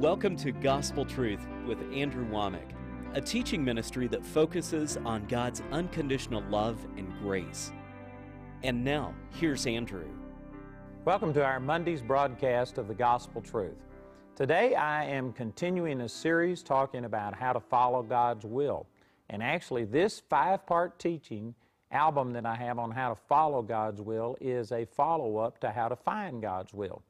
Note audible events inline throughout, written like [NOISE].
Welcome to Gospel Truth with Andrew Wommack, a teaching ministry that focuses on God's unconditional love and grace. And now, here's Andrew. Welcome to our Monday's broadcast of the Gospel Truth. Today I am continuing a series talking about how to follow God's will. And actually, this five part teaching album that I have on how to follow God's will is a follow up to how to find God's will.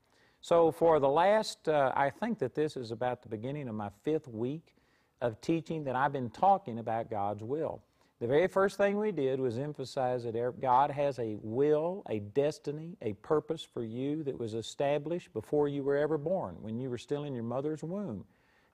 So, for the last, uh, I think that this is about the beginning of my fifth week of teaching that I've been talking about God's will. The very first thing we did was emphasize that God has a will, a destiny, a purpose for you that was established before you were ever born, when you were still in your mother's womb.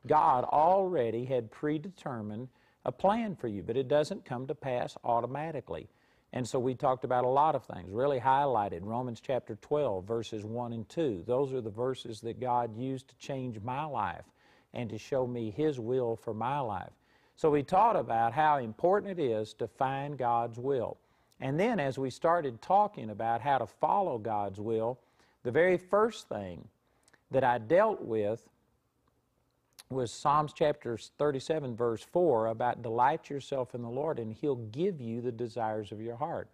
God already had predetermined a plan for you, but it doesn't come to pass automatically. And so we talked about a lot of things, really highlighted Romans chapter 12, verses 1 and 2. Those are the verses that God used to change my life and to show me His will for my life. So we taught about how important it is to find God's will. And then as we started talking about how to follow God's will, the very first thing that I dealt with was Psalms chapter 37, verse 4, about delight yourself in the Lord and He'll give you the desires of your heart.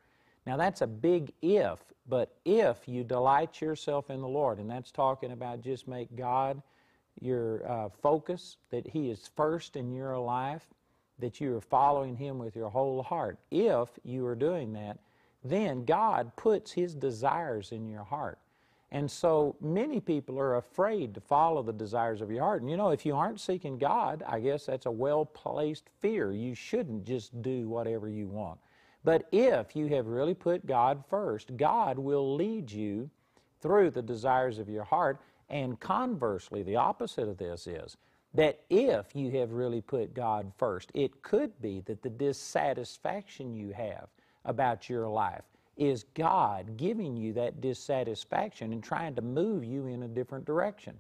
Now, that's a big if, but if you delight yourself in the Lord, and that's talking about just make God your uh, focus, that He is first in your life, that you are following Him with your whole heart. If you are doing that, then God puts His desires in your heart. And so many people are afraid to follow the desires of your heart. And you know, if you aren't seeking God, I guess that's a well placed fear. You shouldn't just do whatever you want. But if you have really put God first, God will lead you through the desires of your heart. And conversely, the opposite of this is that if you have really put God first, it could be that the dissatisfaction you have about your life is God giving you that dissatisfaction and trying to move you in a different direction.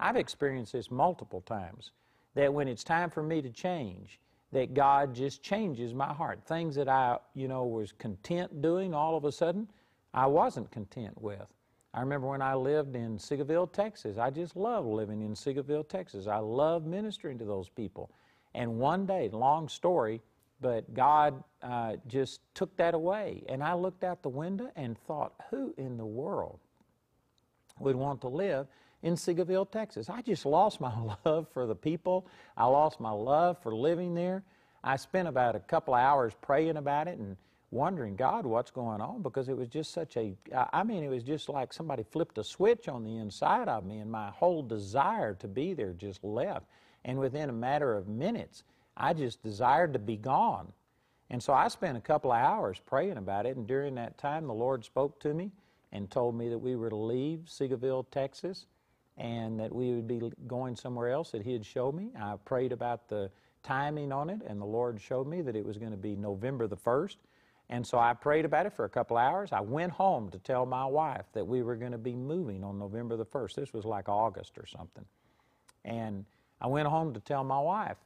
I've experienced this multiple times that when it's time for me to change, that God just changes my heart. Things that I, you know, was content doing all of a sudden, I wasn't content with. I remember when I lived in Seagoville, Texas. I just loved living in Seagoville, Texas. I loved ministering to those people. And one day, long story, but God uh, just took that away. And I looked out the window and thought, who in the world would want to live in Seagoville, Texas? I just lost my [LAUGHS] love for the people. I lost my love for living there. I spent about a couple of hours praying about it and wondering, God, what's going on? Because it was just such a, I mean, it was just like somebody flipped a switch on the inside of me, and my whole desire to be there just left. And within a matter of minutes, I just desired to be gone. And so I spent a couple of hours praying about it, and during that time, the Lord spoke to me and told me that we were to leave Seagoville, Texas, and that we would be going somewhere else that He had showed me. I prayed about the timing on it, and the Lord showed me that it was going to be November the 1st. And so I prayed about it for a couple hours. I went home to tell my wife that we were going to be moving on November the 1st. This was like August or something. And I went home to tell my wife.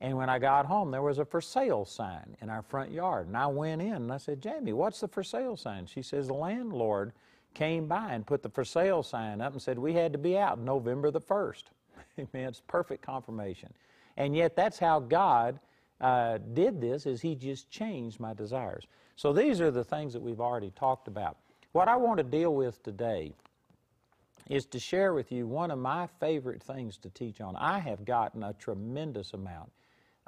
And when I got home, there was a for sale sign in our front yard. And I went in and I said, Jamie, what's the for sale sign? She says, the landlord came by and put the for sale sign up and said we had to be out November the 1st. Amen. It's perfect confirmation. And yet that's how God uh, did this is he just changed my desires. So these are the things that we've already talked about. What I want to deal with today is to share with you one of my favorite things to teach on. I have gotten a tremendous amount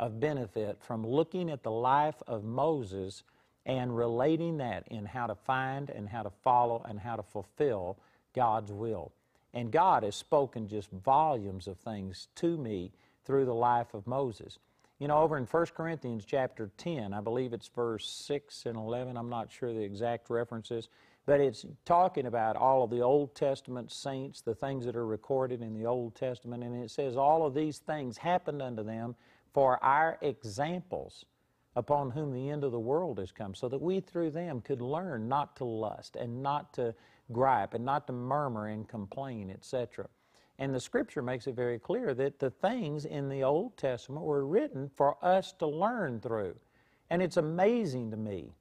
of benefit from looking at the life of Moses and relating that in how to find and how to follow and how to fulfill God's will. And God has spoken just volumes of things to me through the life of Moses. You know, over in 1 Corinthians chapter 10, I believe it's verse 6 and 11, I'm not sure the exact references, but it's talking about all of the Old Testament saints, the things that are recorded in the Old Testament, and it says all of these things happened unto them for our examples upon whom the end of the world has come, so that we through them could learn not to lust and not to gripe and not to murmur and complain, etc. And the scripture makes it very clear that the things in the Old Testament were written for us to learn through. And it's amazing to me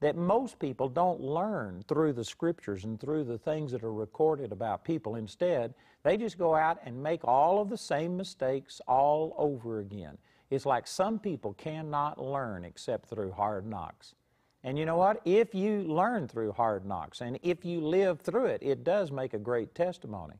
that most people don't learn through the scriptures and through the things that are recorded about people. Instead, they just go out and make all of the same mistakes all over again. It's like some people cannot learn except through hard knocks. And you know what? If you learn through hard knocks and if you live through it, it does make a great testimony.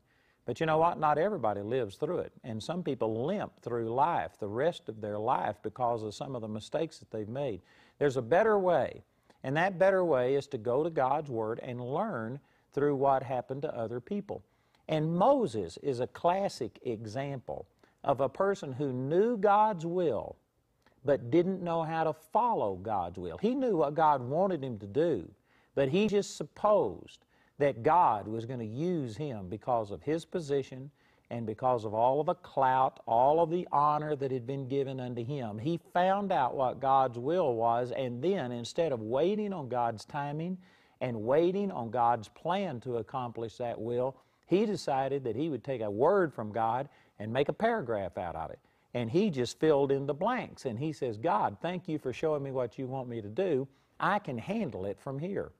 But you know what? Not everybody lives through it. And some people limp through life the rest of their life because of some of the mistakes that they've made. There's a better way. And that better way is to go to God's Word and learn through what happened to other people. And Moses is a classic example of a person who knew God's will but didn't know how to follow God's will. He knew what God wanted him to do, but he just supposed that God was going to use him because of his position and because of all of the clout, all of the honor that had been given unto him. He found out what God's will was, and then instead of waiting on God's timing and waiting on God's plan to accomplish that will, he decided that he would take a word from God and make a paragraph out of it. And he just filled in the blanks. And he says, God, thank you for showing me what you want me to do. I can handle it from here.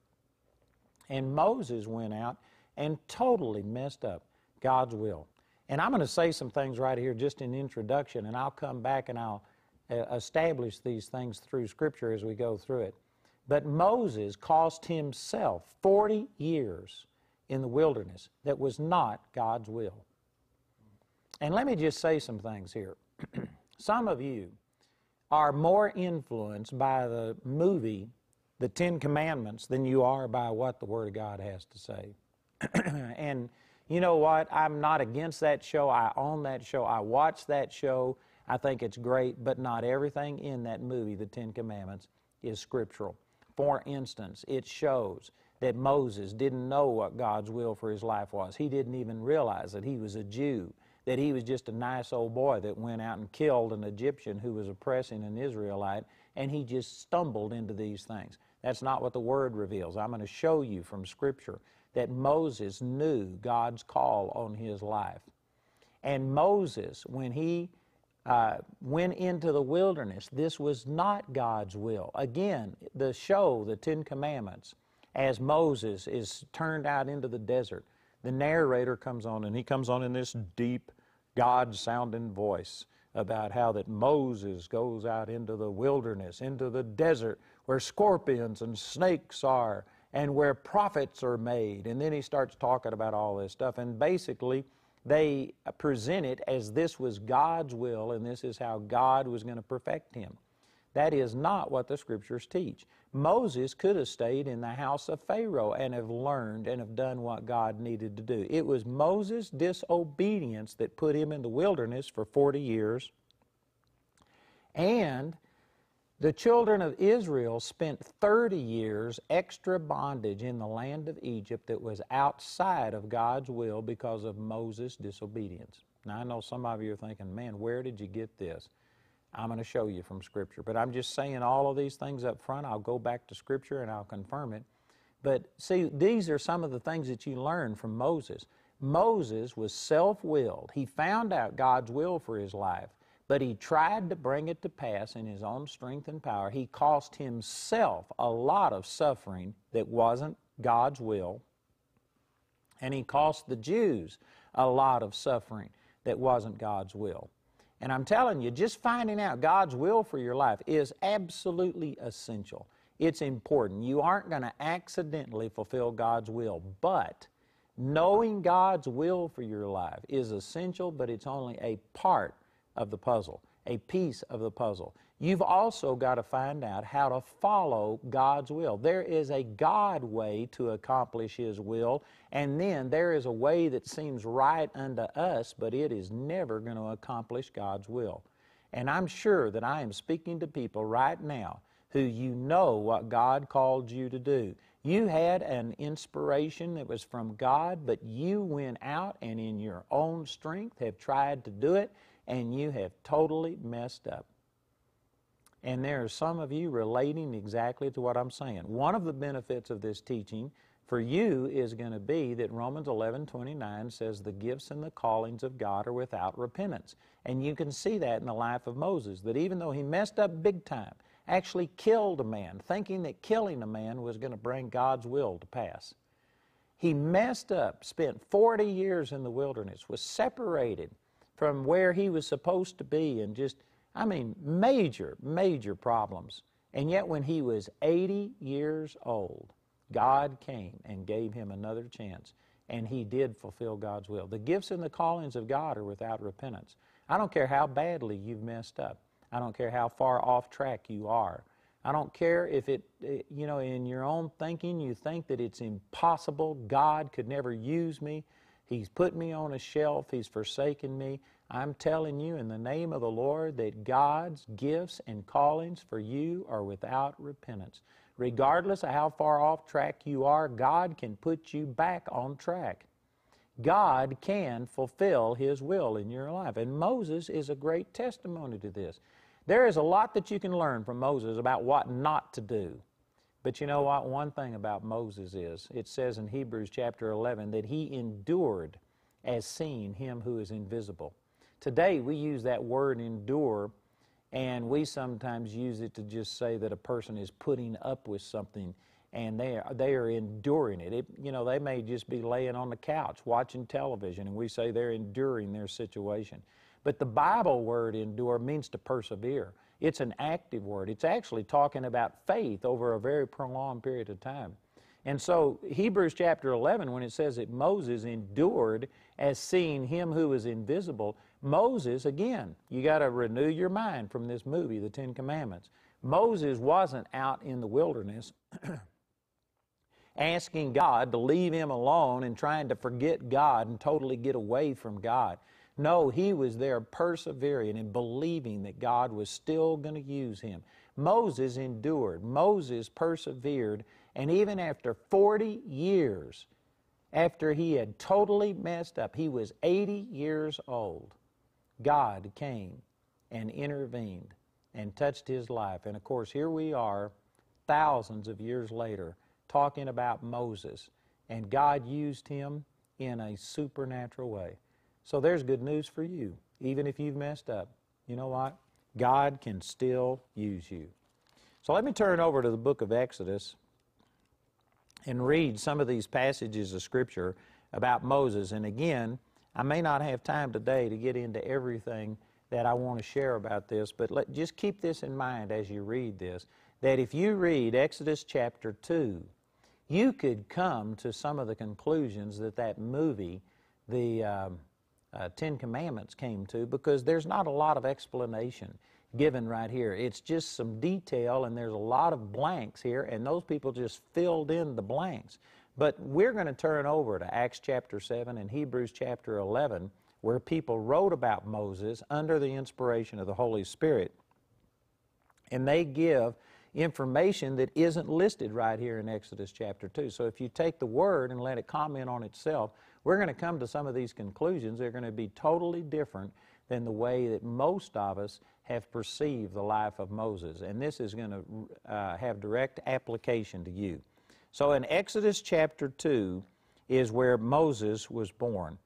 And Moses went out and totally messed up God's will. And I'm going to say some things right here just in introduction, and I'll come back and I'll uh, establish these things through Scripture as we go through it. But Moses cost himself 40 years in the wilderness that was not God's will. And let me just say some things here. [CLEARS THROAT] some of you are more influenced by the movie The Ten Commandments than you are by what the Word of God has to say. [CLEARS THROAT] and you know what? I'm not against that show. I own that show. I watch that show. I think it's great, but not everything in that movie, The Ten Commandments, is scriptural. For instance, it shows that Moses didn't know what God's will for his life was. He didn't even realize that he was a Jew, that he was just a nice old boy that went out and killed an Egyptian who was oppressing an Israelite, and he just stumbled into these things. That's not what the Word reveals. I'm going to show you from Scripture that Moses knew God's call on his life. And Moses, when he uh, went into the wilderness, this was not God's will. Again, the show, the Ten Commandments, as Moses is turned out into the desert, the narrator comes on and he comes on in this deep, God sounding voice about how that Moses goes out into the wilderness, into the desert where scorpions and snakes are, and where prophets are made. And then he starts talking about all this stuff. And basically, they present it as this was God's will and this is how God was going to perfect him. That is not what the scriptures teach. Moses could have stayed in the house of Pharaoh and have learned and have done what God needed to do. It was Moses' disobedience that put him in the wilderness for 40 years. And the children of Israel spent 30 years extra bondage in the land of Egypt that was outside of God's will because of Moses' disobedience. Now, I know some of you are thinking, man, where did you get this? I'm going to show you from Scripture. But I'm just saying all of these things up front. I'll go back to Scripture and I'll confirm it. But see, these are some of the things that you learn from Moses. Moses was self willed, he found out God's will for his life but he tried to bring it to pass in his own strength and power. He cost himself a lot of suffering that wasn't God's will, and he cost the Jews a lot of suffering that wasn't God's will. And I'm telling you, just finding out God's will for your life is absolutely essential. It's important. You aren't going to accidentally fulfill God's will, but knowing God's will for your life is essential, but it's only a part of the puzzle, a piece of the puzzle. You've also got to find out how to follow God's will. There is a God way to accomplish His will, and then there is a way that seems right unto us, but it is never going to accomplish God's will. And I'm sure that I am speaking to people right now who you know what God called you to do. You had an inspiration that was from God, but you went out and in your own strength have tried to do it, and you have totally messed up. And there are some of you relating exactly to what I'm saying. One of the benefits of this teaching for you is going to be that Romans 11 29 says the gifts and the callings of God are without repentance. And you can see that in the life of Moses, that even though he messed up big time, actually killed a man, thinking that killing a man was going to bring God's will to pass. He messed up, spent 40 years in the wilderness, was separated from where he was supposed to be, and just, I mean, major, major problems. And yet, when he was 80 years old, God came and gave him another chance, and he did fulfill God's will. The gifts and the callings of God are without repentance. I don't care how badly you've messed up. I don't care how far off track you are. I don't care if it, eh, you know, in your own thinking you think that it's impossible, God could never use me. He's put me on a shelf, He's forsaken me. I'm telling you in the name of the Lord that God's gifts and callings for you are without repentance. Regardless of how far off track you are, God can put you back on track. God can fulfill His will in your life. And Moses is a great testimony to this. There is a lot that you can learn from Moses about what not to do. But you know what? One thing about Moses is it says in Hebrews chapter 11 that he endured as seeing him who is invisible. Today we use that word endure and we sometimes use it to just say that a person is putting up with something and they are, they are enduring it. it. You know, they may just be laying on the couch watching television, and we say they're enduring their situation. But the Bible word endure means to persevere. It's an active word. It's actually talking about faith over a very prolonged period of time. And so, Hebrews chapter 11, when it says that Moses endured as seeing him who is invisible, Moses, again, you got to renew your mind from this movie, The Ten Commandments. Moses wasn't out in the wilderness [CLEARS THROAT] asking God to leave him alone and trying to forget God and totally get away from God. No, he was there persevering and believing that God was still going to use him. Moses endured, Moses persevered, and even after 40 years, after he had totally messed up, he was 80 years old, God came and intervened and touched his life. And of course, here we are, thousands of years later, talking about Moses, and God used him in a supernatural way. So there's good news for you. Even if you've messed up, you know what? God can still use you. So let me turn over to the book of Exodus and read some of these passages of Scripture about Moses. And again, I may not have time today to get into everything that I want to share about this, but let, just keep this in mind as you read this that if you read Exodus chapter 2, you could come to some of the conclusions that that movie, the um, uh, Ten Commandments came to because there's not a lot of explanation given right here. It's just some detail and there's a lot of blanks here, and those people just filled in the blanks. But we're going to turn over to Acts chapter 7 and Hebrews chapter 11, where people wrote about Moses under the inspiration of the Holy Spirit. And they give information that isn't listed right here in Exodus chapter 2. So if you take the Word and let it comment on itself, we're going to come to some of these conclusions. They're going to be totally different than the way that most of us have perceived the life of Moses. And this is going to uh, have direct application to you. So in Exodus chapter 2 is where Moses was born.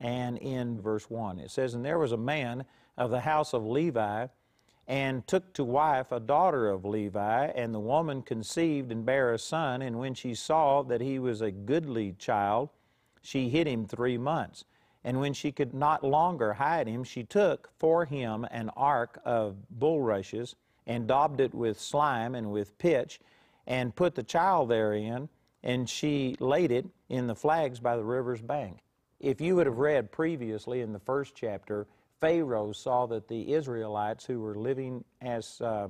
And in verse 1, it says, And there was a man of the house of Levi, and took to wife a daughter of Levi, and the woman conceived and bare a son. And when she saw that he was a goodly child, she hid him three months. And when she could not longer hide him, she took for him an ark of bulrushes, and daubed it with slime and with pitch, and put the child therein, and she laid it in the flags by the river's bank. If you would have read previously in the first chapter, Pharaoh saw that the Israelites who were living as uh,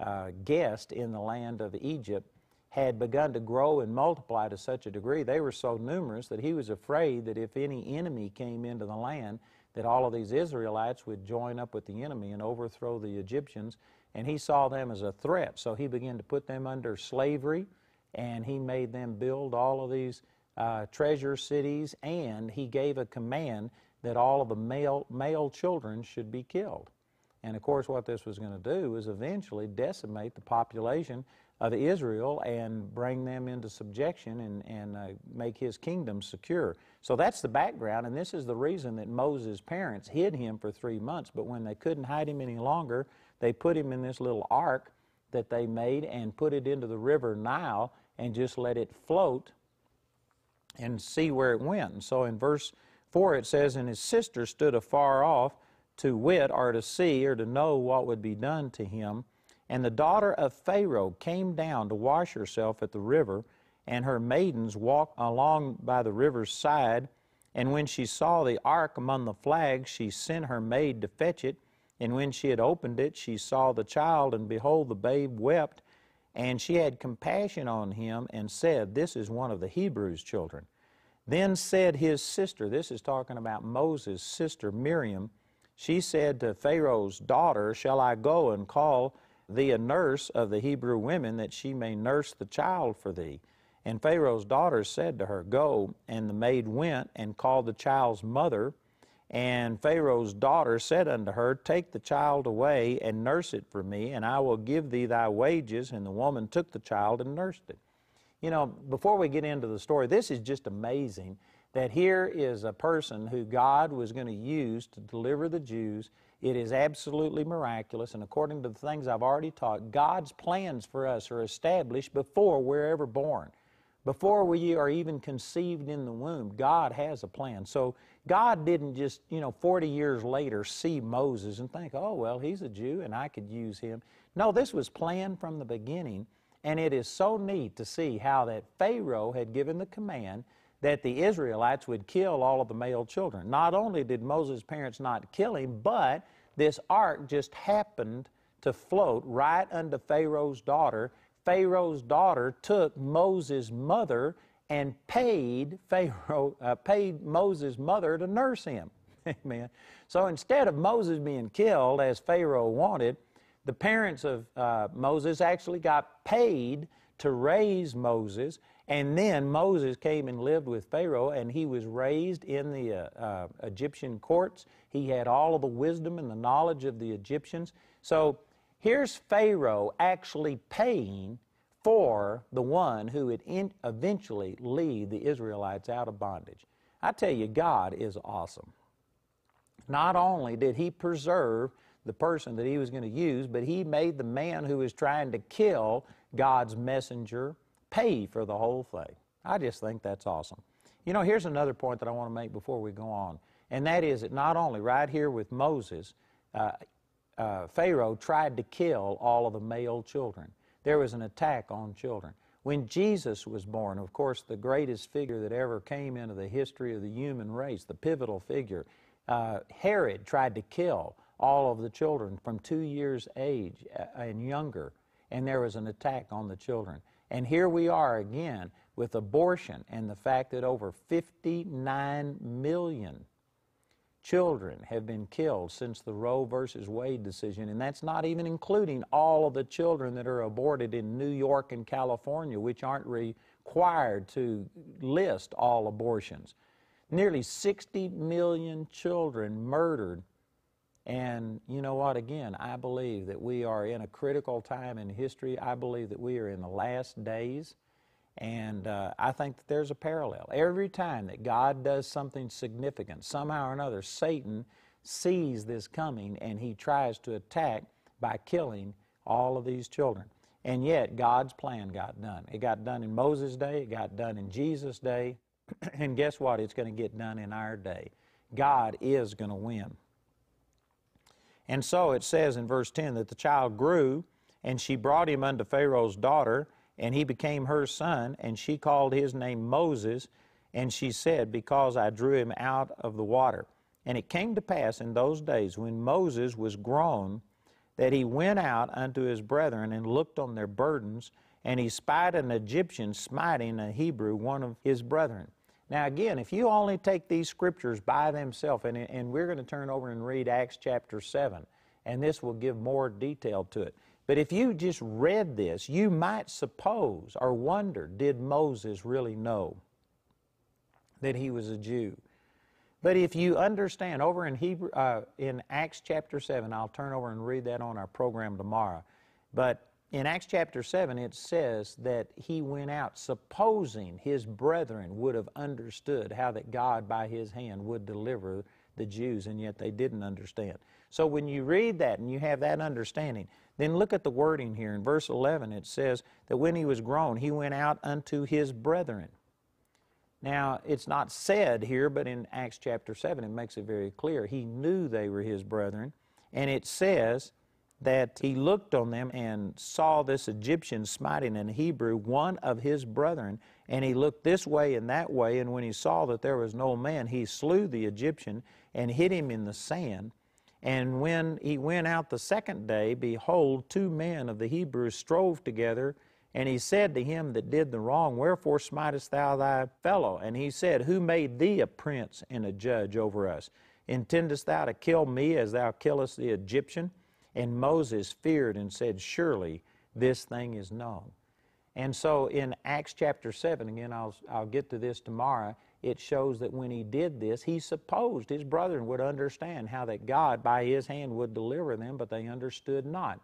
uh, guests in the land of Egypt had begun to grow and multiply to such a degree, they were so numerous that he was afraid that if any enemy came into the land, that all of these Israelites would join up with the enemy and overthrow the Egyptians. And he saw them as a threat. So he began to put them under slavery and he made them build all of these uh, treasure cities and he gave a command that all of the male, male children should be killed. And of course, what this was going to do was eventually decimate the population of Israel and bring them into subjection and, and uh, make his kingdom secure. So that's the background, and this is the reason that Moses' parents hid him for three months. But when they couldn't hide him any longer, they put him in this little ark that they made and put it into the river Nile and just let it float and see where it went. And so in verse 4 it says, And his sister stood afar off to wit or to see or to know what would be done to him. And the daughter of Pharaoh came down to wash herself at the river, and her maidens walked along by the river's side. And when she saw the ark among the flags, she sent her maid to fetch it. And when she had opened it, she saw the child, and behold, the babe wept. And she had compassion on him and said, This is one of the Hebrews' children. Then said his sister, this is talking about Moses' sister Miriam, she said to Pharaoh's daughter, Shall I go and call thee a nurse of the Hebrew women that she may nurse the child for thee? And Pharaoh's daughter said to her, Go. And the maid went and called the child's mother. And Pharaoh's daughter said unto her, Take the child away and nurse it for me, and I will give thee thy wages. And the woman took the child and nursed it. You know, before we get into the story, this is just amazing that here is a person who God was going to use to deliver the Jews. It is absolutely miraculous, and according to the things I've already taught, God's plans for us are established before we're ever born. Before we are even conceived in the womb, God has a plan. So God didn't just, you know, 40 years later see Moses and think, oh, well, he's a Jew and I could use him. No, this was planned from the beginning, and it is so neat to see how that Pharaoh had given the command that the Israelites would kill all of the male children. Not only did Moses' parents not kill him, but this ark just happened to float right unto Pharaoh's daughter. Pharaoh's daughter took Moses' mother and paid Pharaoh, uh, paid Moses' mother to nurse him. [LAUGHS] Amen. So instead of Moses being killed as Pharaoh wanted, the parents of uh, Moses actually got paid to raise Moses and then Moses came and lived with Pharaoh, and he was raised in the uh, uh, Egyptian courts. He had all of the wisdom and the knowledge of the Egyptians. So here's Pharaoh actually paying for the one who would in- eventually lead the Israelites out of bondage. I tell you, God is awesome. Not only did he preserve the person that he was going to use, but he made the man who was trying to kill God's messenger pay for the whole thing. I just think that's awesome. You know, here's another point that I want to make before we go on, and that is that not only right here with Moses, uh, uh, Pharaoh tried to kill all of the male children. There was an attack on children. When Jesus was born, of course, the greatest figure that ever came into the history of the human race, the pivotal figure, uh, Herod tried to kill all of the children from two years' age uh, and younger, and there was an attack on the children. And here we are again with abortion and the fact that over 59 million children have been killed since the Roe versus Wade decision, and that's not even including all of the children that are aborted in New York and California, which aren't required to list all abortions. Nearly 60 million children murdered and you know what? Again, I believe that we are in a critical time in history. I believe that we are in the last days. And uh, I think that there's a parallel. Every time that God does something significant, somehow or another, Satan sees this coming and he tries to attack by killing all of these children. And yet, God's plan got done. It got done in Moses' day, it got done in Jesus' day, [CLEARS THROAT] and guess what? It's going to get done in our day. God is going to win. And so it says in verse 10 that the child grew, and she brought him unto Pharaoh's daughter, and he became her son, and she called his name Moses, and she said, Because I drew him out of the water. And it came to pass in those days when Moses was grown, that he went out unto his brethren and looked on their burdens, and he spied an Egyptian smiting a Hebrew, one of his brethren. Now, again, if you only take these scriptures by themselves, and, and we're going to turn over and read Acts chapter 7, and this will give more detail to it. But if you just read this, you might suppose or wonder did Moses really know that he was a Jew? But if you understand, over in Hebrew, uh, in Acts chapter 7, I'll turn over and read that on our program tomorrow. But in Acts chapter 7, it says that he went out supposing his brethren would have understood how that God by his hand would deliver the Jews, and yet they didn't understand. So when you read that and you have that understanding, then look at the wording here. In verse 11, it says that when he was grown, he went out unto his brethren. Now, it's not said here, but in Acts chapter 7, it makes it very clear. He knew they were his brethren, and it says that he looked on them and saw this Egyptian smiting an Hebrew, one of his brethren, and he looked this way and that way, and when he saw that there was no man, he slew the Egyptian and hid him in the sand. And when he went out the second day, behold, two men of the Hebrews strove together, and he said to him that did the wrong, Wherefore smitest thou thy fellow? And he said, Who made thee a prince and a judge over us? Intendest thou to kill me as thou killest the Egyptian? And Moses feared and said, Surely this thing is known. And so in Acts chapter 7, again, I'll, I'll get to this tomorrow, it shows that when he did this, he supposed his brethren would understand how that God, by his hand, would deliver them, but they understood not.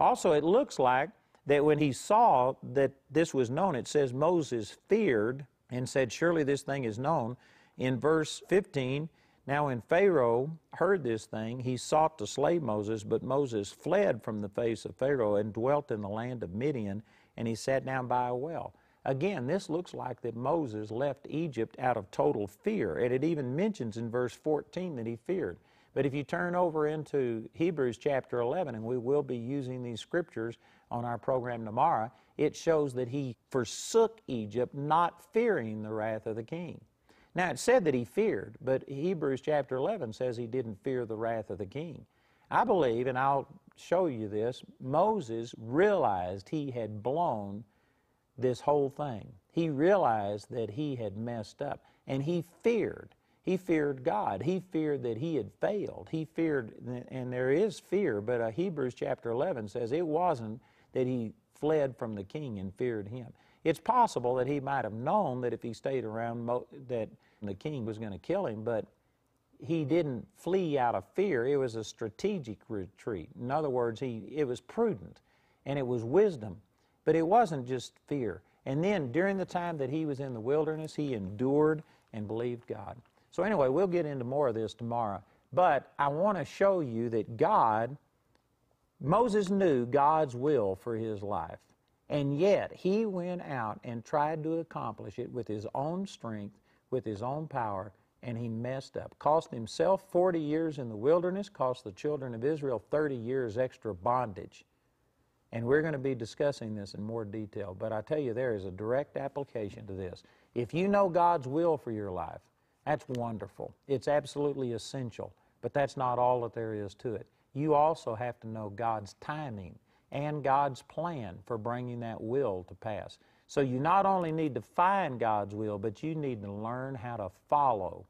Also, it looks like that when he saw that this was known, it says Moses feared and said, Surely this thing is known. In verse 15, now, when Pharaoh heard this thing, he sought to slay Moses, but Moses fled from the face of Pharaoh and dwelt in the land of Midian, and he sat down by a well. Again, this looks like that Moses left Egypt out of total fear, and it even mentions in verse 14 that he feared. But if you turn over into Hebrews chapter 11, and we will be using these scriptures on our program tomorrow, it shows that he forsook Egypt, not fearing the wrath of the king. Now, it said that he feared, but Hebrews chapter 11 says he didn't fear the wrath of the king. I believe, and I'll show you this, Moses realized he had blown this whole thing. He realized that he had messed up, and he feared. He feared God. He feared that he had failed. He feared, and there is fear, but uh, Hebrews chapter 11 says it wasn't that he fled from the king and feared him. It's possible that he might have known that if he stayed around, that the king was going to kill him, but he didn't flee out of fear. It was a strategic retreat. In other words, he, it was prudent and it was wisdom, but it wasn't just fear. And then during the time that he was in the wilderness, he endured and believed God. So, anyway, we'll get into more of this tomorrow. But I want to show you that God, Moses knew God's will for his life. And yet, he went out and tried to accomplish it with his own strength, with his own power, and he messed up. Cost himself 40 years in the wilderness, cost the children of Israel 30 years extra bondage. And we're going to be discussing this in more detail. But I tell you, there is a direct application to this. If you know God's will for your life, that's wonderful. It's absolutely essential. But that's not all that there is to it. You also have to know God's timing and God's plan for bringing that will to pass. So you not only need to find God's will, but you need to learn how to follow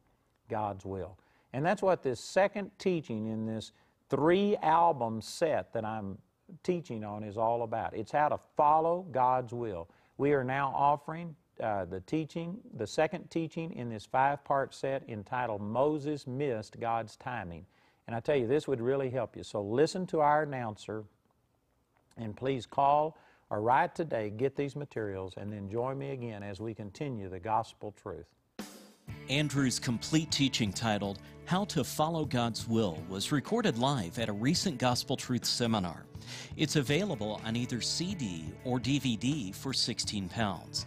God's will. And that's what this second teaching in this three album set that I'm teaching on is all about. It's how to follow God's will. We are now offering uh, the teaching, the second teaching in this five part set entitled Moses Missed God's Timing. And I tell you, this would really help you. So listen to our announcer and please call or write today, get these materials, and then join me again as we continue the gospel truth. Andrew's complete teaching titled How to Follow God's Will was recorded live at a recent Gospel Truth seminar. It's available on either CD or DVD for 16 pounds.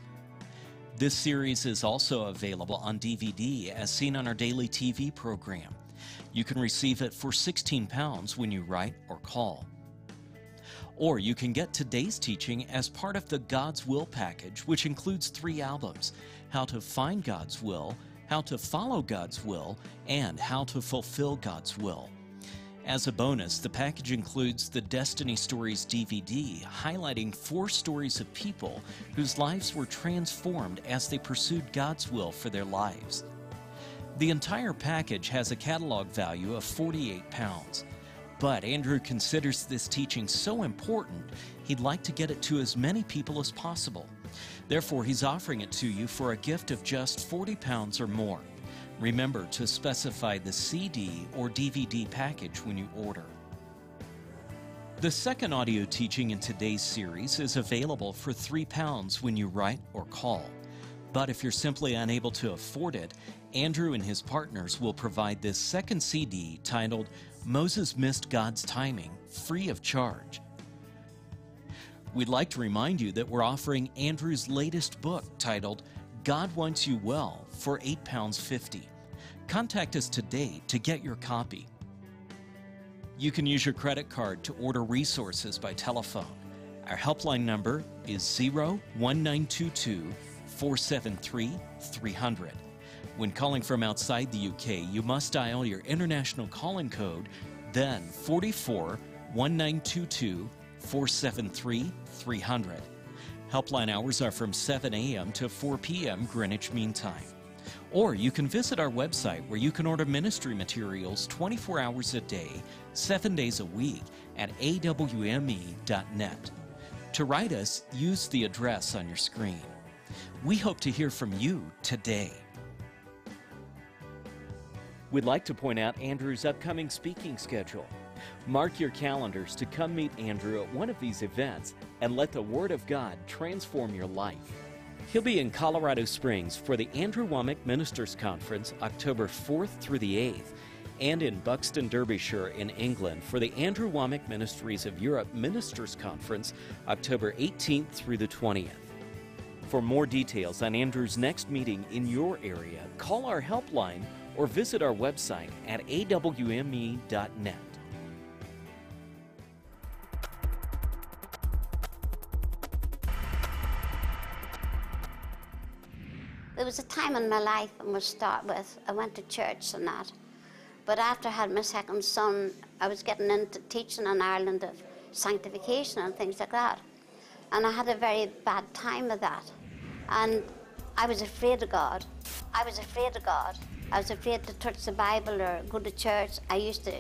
This series is also available on DVD as seen on our daily TV program. You can receive it for 16 pounds when you write or call. Or you can get today's teaching as part of the God's Will package, which includes three albums How to Find God's Will, How to Follow God's Will, and How to Fulfill God's Will. As a bonus, the package includes the Destiny Stories DVD, highlighting four stories of people whose lives were transformed as they pursued God's will for their lives. The entire package has a catalog value of 48 pounds. But Andrew considers this teaching so important, he'd like to get it to as many people as possible. Therefore, he's offering it to you for a gift of just 40 pounds or more. Remember to specify the CD or DVD package when you order. The second audio teaching in today's series is available for 3 pounds when you write or call. But if you're simply unable to afford it, Andrew and his partners will provide this second CD titled Moses Missed God's Timing, free of charge. We'd like to remind you that we're offering Andrew's latest book titled God Wants You Well for £8.50. Contact us today to get your copy. You can use your credit card to order resources by telephone. Our helpline number is 01922 473 300. When calling from outside the UK, you must dial your international calling code, then 44 1922 473 300. Helpline hours are from 7 a.m. to 4 p.m. Greenwich Mean Time. Or you can visit our website where you can order ministry materials 24 hours a day, 7 days a week at awme.net. To write us, use the address on your screen. We hope to hear from you today. We'd like to point out Andrew's upcoming speaking schedule. Mark your calendars to come meet Andrew at one of these events and let the Word of God transform your life. He'll be in Colorado Springs for the Andrew Wommack Ministers Conference October 4th through the 8th, and in Buxton, Derbyshire in England for the Andrew Wommack Ministries of Europe Ministers Conference October 18th through the 20th. For more details on Andrew's next meeting in your area, call our helpline or visit our website at awme.net. There was a time in my life, I must start with, I went to church and that. But after I had my second son, I was getting into teaching in Ireland of sanctification and things like that. And I had a very bad time of that. And I was afraid of God. I was afraid of God. I was afraid to touch the Bible or go to church. I used to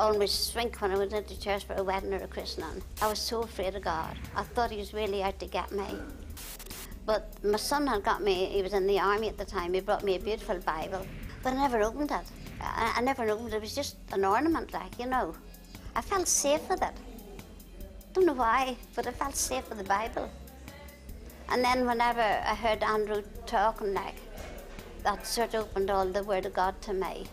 always shrink when I went into church for a wedding or a christening. I was so afraid of God. I thought he was really out to get me. But my son had got me, he was in the army at the time, he brought me a beautiful Bible, but I never opened it. I, I never opened it, it was just an ornament, like, you know. I felt safe with it. Don't know why, but I felt safe with the Bible. And then whenever I heard Andrew talking, like, that sort of opened all the Word of God to me.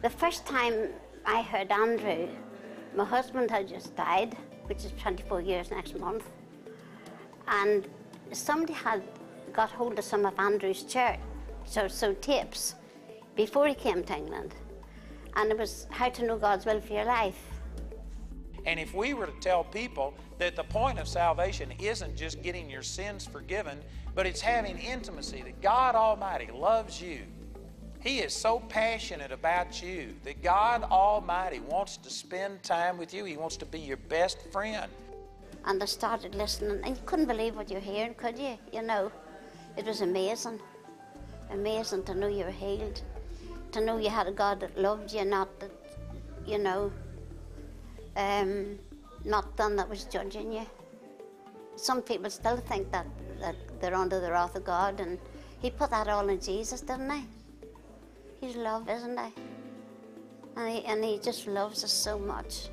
The first time I heard Andrew, my husband had just died, which is 24 years next month. And somebody had got hold of some of Andrew's church, so, so tapes, before he came to England. And it was how to know God's will for your life. And if we were to tell people that the point of salvation isn't just getting your sins forgiven, but it's having intimacy, that God Almighty loves you he is so passionate about you that God Almighty wants to spend time with you. He wants to be your best friend. And I started listening, and you couldn't believe what you're hearing, could you? You know, it was amazing. Amazing to know you were healed, to know you had a God that loved you, not that, you know, um, not one that was judging you. Some people still think that, that they're under the wrath of God, and He put that all in Jesus, didn't He? He's love, isn't he? And he, and he just loves us so much.